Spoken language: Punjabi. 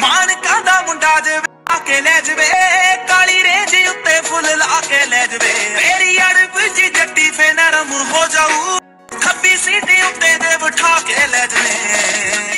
ਮਾਨਕਾ ਦਾ ਮੁੰਡਾ ਜੇ ਆ ਕੇ ਲੈ ਜਵੇ, ਕਾਲੀ ਰੇਂਜ ਉੱਤੇ ਫੁੱਲ ਲਾ ਕੇ ਲੈ ਜਵੇ। ਮੇਰੀ ਅੜਬ ਜੀ ਜੱਟੀ ਫੇ ਨਰਮ ਹੋ ਜਾਊ, ਖੱਬੀ ਸੀਟ ਉੱਤੇ ਦੇ ਬਿਠਾ ਕੇ ਲੈ ਜਵੇ।